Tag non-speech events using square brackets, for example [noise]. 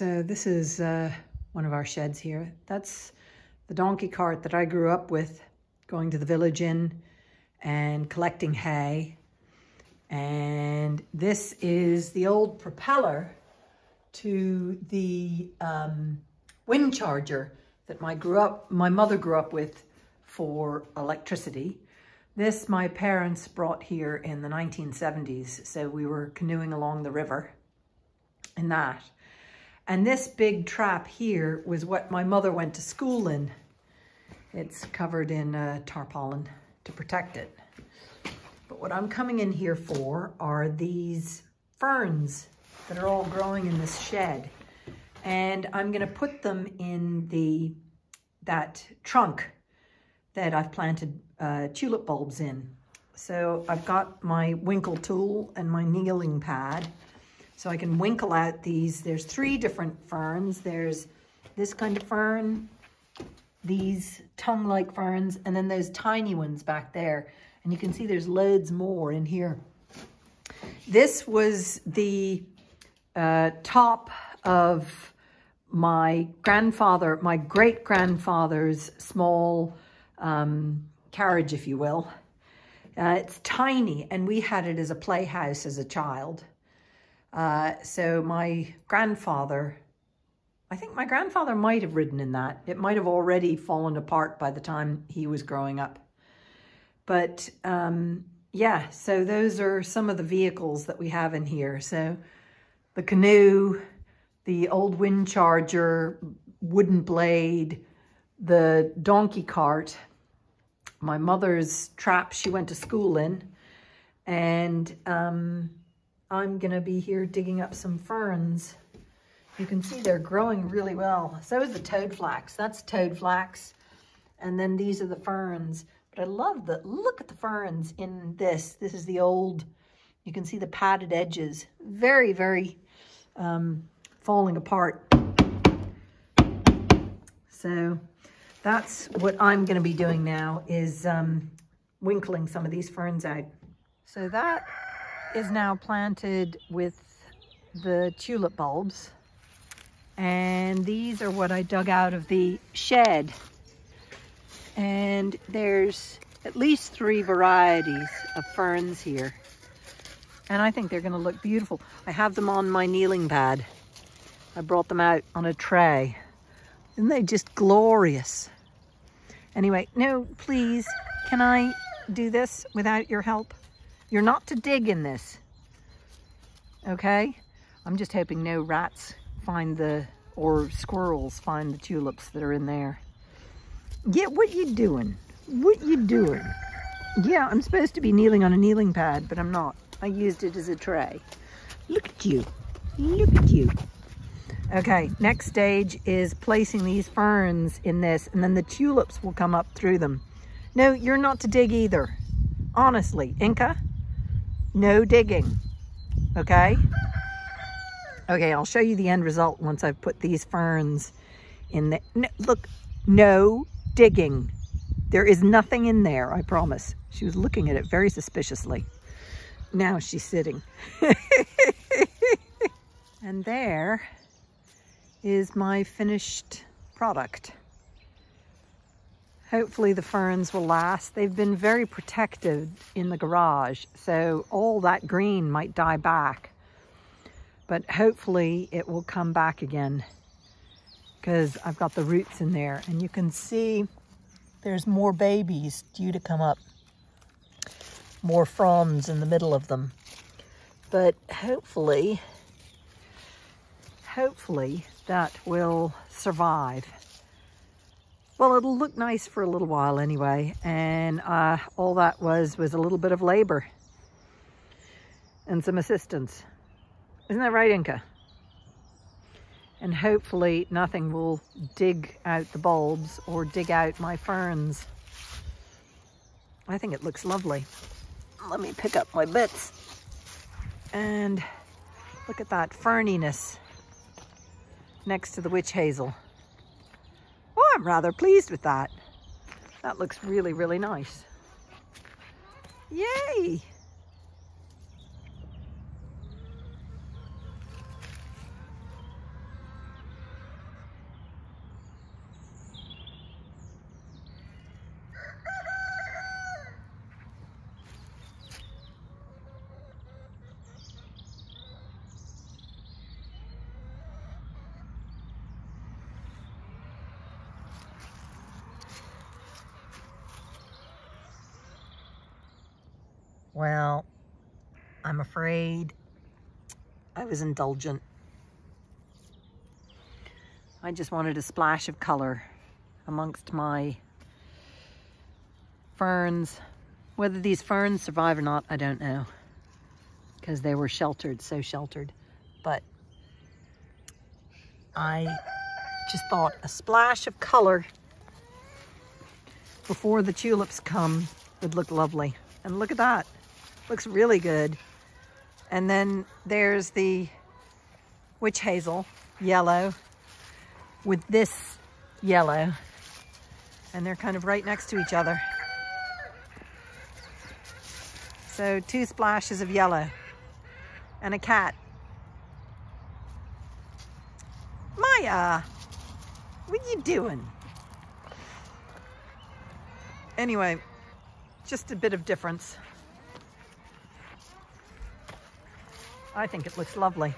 So this is uh, one of our sheds here. That's the donkey cart that I grew up with, going to the village in and collecting hay. And this is the old propeller to the um, wind charger that my grew up, my mother grew up with for electricity. This my parents brought here in the 1970s, so we were canoeing along the river in that. And this big trap here was what my mother went to school in. It's covered in uh, tarpaulin to protect it. But what I'm coming in here for are these ferns that are all growing in this shed. And I'm gonna put them in the that trunk that I've planted uh, tulip bulbs in. So I've got my winkle tool and my kneeling pad. So I can winkle out these. There's three different ferns. There's this kind of fern, these tongue-like ferns, and then those tiny ones back there. And you can see there's loads more in here. This was the uh, top of my grandfather, my great-grandfather's small um, carriage, if you will. Uh, it's tiny, and we had it as a playhouse as a child. Uh, so my grandfather, I think my grandfather might have ridden in that. It might have already fallen apart by the time he was growing up. But um, yeah, so those are some of the vehicles that we have in here. So the canoe, the old wind charger, wooden blade, the donkey cart, my mother's trap she went to school in, and um, I'm going to be here digging up some ferns. You can see they're growing really well. So is the toad flax. That's toad flax. And then these are the ferns. But I love the, look at the ferns in this. This is the old, you can see the padded edges. Very, very um, falling apart. So that's what I'm going to be doing now is um, winkling some of these ferns out. So that is now planted with the tulip bulbs. And these are what I dug out of the shed. And there's at least three varieties of ferns here. And I think they're going to look beautiful. I have them on my kneeling pad. I brought them out on a tray. Isn't they just glorious? Anyway, no, please, can I do this without your help? You're not to dig in this, okay? I'm just hoping no rats find the, or squirrels find the tulips that are in there. Yeah, what you doing? What you doing? Yeah, I'm supposed to be kneeling on a kneeling pad, but I'm not. I used it as a tray. Look at you. Look at you. Okay, next stage is placing these ferns in this, and then the tulips will come up through them. No, you're not to dig either. Honestly, Inca, no digging, okay? Okay, I'll show you the end result once I've put these ferns in the, no, look, no digging. There is nothing in there, I promise. She was looking at it very suspiciously. Now she's sitting. [laughs] and there is my finished product. Hopefully the ferns will last. They've been very protected in the garage, so all that green might die back. But hopefully it will come back again because I've got the roots in there. And you can see there's more babies due to come up. More fronds in the middle of them. But hopefully, hopefully that will survive. Well, it'll look nice for a little while anyway. And uh, all that was, was a little bit of labor and some assistance. Isn't that right, Inca? And hopefully nothing will dig out the bulbs or dig out my ferns. I think it looks lovely. Let me pick up my bits. And look at that ferniness next to the witch hazel. I'm rather pleased with that. That looks really, really nice. Yay! Well, I'm afraid I was indulgent. I just wanted a splash of color amongst my ferns. Whether these ferns survive or not, I don't know. Because they were sheltered, so sheltered. But I just thought a splash of color before the tulips come would look lovely. And look at that. Looks really good. And then there's the witch hazel, yellow, with this yellow. And they're kind of right next to each other. So two splashes of yellow and a cat. Maya, what are you doing? Anyway, just a bit of difference. I think it looks lovely.